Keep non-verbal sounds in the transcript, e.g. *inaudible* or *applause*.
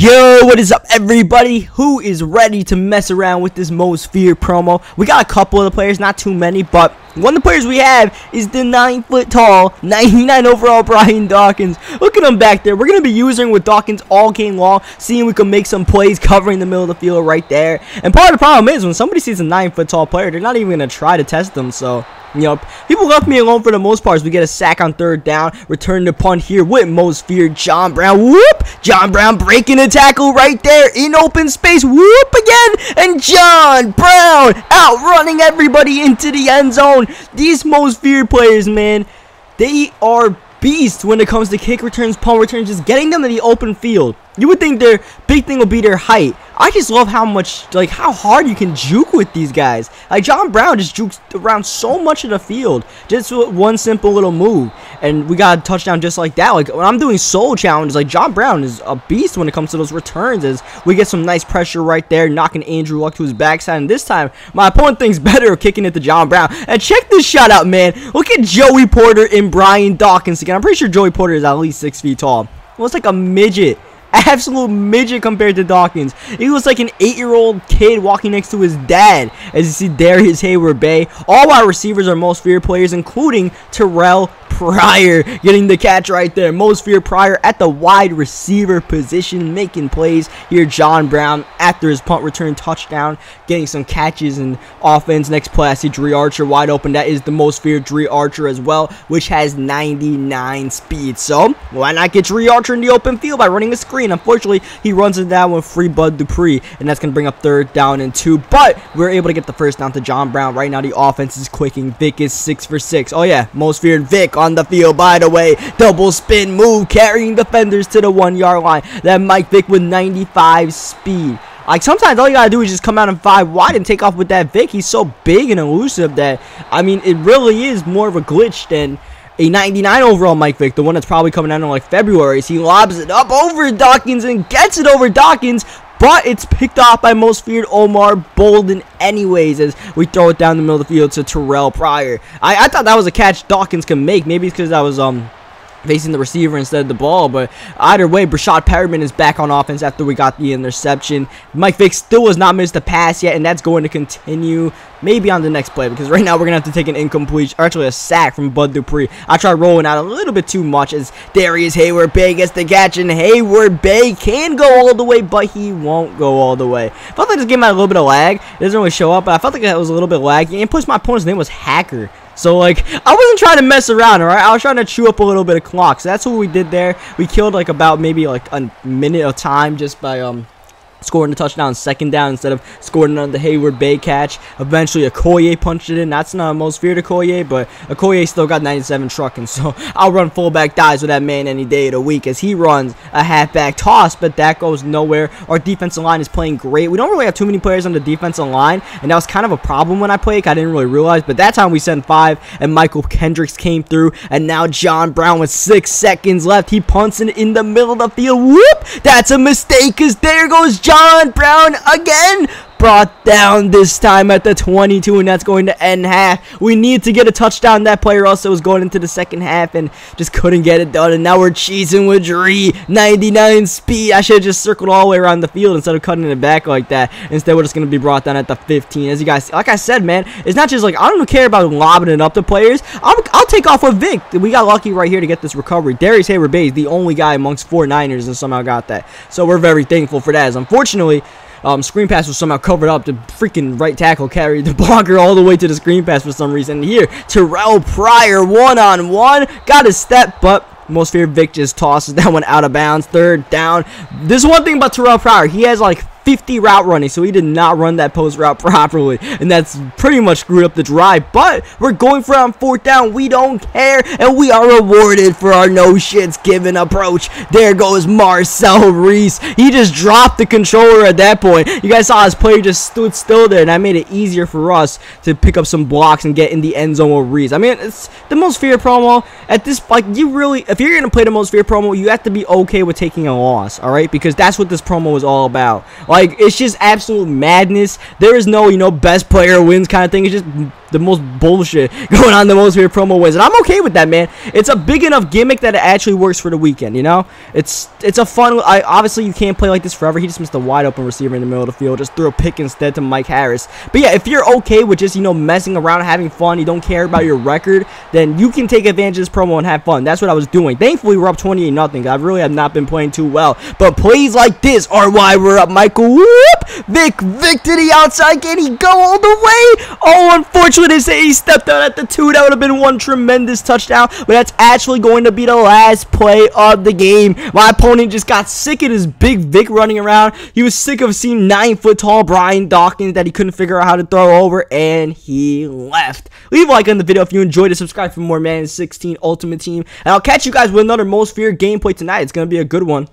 Yo, what is up everybody? Who is ready to mess around with this Most Feared promo? We got a couple of the players, not too many, but one of the players we have is the 9 foot tall, *laughs* 99 overall Brian Dawkins. Look at him back there. We're going to be using with Dawkins all game long, seeing we can make some plays covering the middle of the field right there. And part of the problem is when somebody sees a 9 foot tall player, they're not even going to try to test them, so... You know, people left me alone for the most part as we get a sack on third down. Return the punt here with most feared John Brown. Whoop! John Brown breaking a tackle right there in open space. Whoop again! And John Brown outrunning everybody into the end zone. These most feared players, man, they are beasts when it comes to kick returns, punt returns, just getting them in the open field. You would think their big thing would be their height. I just love how much, like, how hard you can juke with these guys. Like, John Brown just jukes around so much of the field. Just with one simple little move. And we got a touchdown just like that. Like, when I'm doing solo challenges, like, John Brown is a beast when it comes to those returns. As we get some nice pressure right there, knocking Andrew Luck to his backside. And this time, my opponent thinks better of kicking it to John Brown. And check this shot out, man. Look at Joey Porter and Brian Dawkins again. I'm pretty sure Joey Porter is at least six feet tall. Looks like a midget absolute midget compared to Dawkins. He looks like an eight-year-old kid walking next to his dad. As you see, Darrius Heyward-Bey, All wide receivers are most feared players, including Terrell Pryor getting the catch right there. Most feared Pryor at the wide receiver position, making plays. Here, John Brown after his punt return touchdown, getting some catches and offense. Next play, I see Dri Archer wide open. That is the most feared Dri Archer as well, which has 99 speed. So, why not get Dri Archer in the open field by running a screen? Unfortunately, he runs it down with free Bud Dupree, and that's going to bring up third down and two. But we're able to get the first down to John Brown. Right now, the offense is clicking. Vick is six for six. Oh, yeah, most feared Vick on the field, by the way. Double spin move, carrying defenders to the one yard line. That Mike Vick with 95 speed. Like, sometimes all you gotta do is just come out in five wide and take off with that Vick. He's so big and elusive that, I mean, it really is more of a glitch than a 99 overall Mike Vick, the one that's probably coming out in like February. He lobs it up over Dawkins and gets it over Dawkins, but it's picked off by most feared Omar Bolden anyways as we throw it down the middle of the field to Terrell Pryor. I, I thought that was a catch Dawkins can make. Maybe it's because I was um facing the receiver instead of the ball. But either way, Breshad Perriman is back on offense after we got the interception. Mike Vick still has not missed a pass yet, and that's going to continue maybe on the next play because right now we're going to have to take an incomplete, or actually a sack from Bud Dupree. I tried rolling out a little bit too much as Darrius Heyward-Bey gets the catch, and Heyward-Bey can go all the way, but he won't go all the way. I felt like this game had a little bit of lag. It doesn't really show up, but I felt like it was a little bit laggy. And plus, my opponent's name was Hacker. So, like, I wasn't trying to mess around, alright? I was trying to chew up a little bit of clock. So, that's what we did there. We killed, like, about maybe, like, a minute of time just by, um, scoring the touchdown second down instead of scoring on the Heyward-Bey catch. Eventually, Okoye punched it in. That's not most feared Okoye, but Okoye still got 97 trucking. *laughs* So I'll run fullback dives with that man any day of the week as he runs a halfback toss, but that goes nowhere. Our defensive line is playing great. We don't really have too many players on the defensive line, and that was kind of a problem when I played. I didn't really realize, but that time we sent five, and Mychal Kendricks came through, and now John Brown with six seconds left. He punts it in the middle of the field. Whoop! That's a mistake, because there goes John John Brown again brought down this time at the 22 and that's going to end half. We need to get a touchdown. That player also was going into the second half and just couldn't get it done and now we're cheesing with Dri 99 speed. I should have just circled all the way around the field instead of cutting it back like that. Instead we're just going to be brought down at the 15 as you guys like I said man it's not just like I don't care about lobbing it up to players. I'll, I'll take off with Vick. We got lucky right here to get this recovery. Darrius Heyward-Bey is the only guy amongst four Niners and somehow got that. So we're very thankful for that. As unfortunately um, screen pass was somehow covered up. The freaking right tackle carried the *laughs* blocker all the way to the screen pass for some reason. Here, Terrell Pryor one-on-one. -on -one, got his step, but most feared Vick just tosses that one out of bounds. Third down. This one thing about Terrell Pryor. He has like 50 route running, so he did not run that post route *laughs* properly, and that's pretty much screwed up the drive, but we're going for on fourth down, we don't care, and we are rewarded for our no shits given approach. There goes Marcel Reece, he just dropped the controller at that point, you guys saw his player just stood still there, and that made it easier for us to pick up some blocks and get in the end zone with Reece. I mean, it's the most fear promo, at this, like, you really, if you're going to play the most fear promo, you have to be okay with taking a loss, alright, because that's what this promo is all about. Like, it's just absolute madness. There is no, you know, best player wins kind of thing. It's just the most bullshit *laughs* going on the most fear promo wins, and I'm okay with that, man. It's a big enough gimmick that it actually works for the weekend. You know, it's it's a fun. I obviously you can't play like this forever. He just missed a wide open receiver in the middle of the field, just threw a pick instead to Mike Harris. But yeah, if you're okay with just you know messing around, having fun, you don't care about your record, then you can take advantage of this promo and have fun. That's what I was doing. Thankfully, we're up 28 nothing. I really have not been playing too well, but plays like this are why we're up. Michael, whoop, Vick, Vick to the outside. Can he go all the way? Oh, unfortunately, they say he stepped out at the two. That would have been one tremendous touchdown, but that's actually going to be the last play of the game. My opponent just got sick of his big Vick running around. He was sick of seeing nine foot tall Brian Dawkins that he couldn't figure out how to throw over, and he left. Leave a like on the video if you enjoyed it. Subscribe for more Madden 16 Ultimate Team, and I'll catch you guys with another Most Feared gameplay tonight. It's going to be a good one.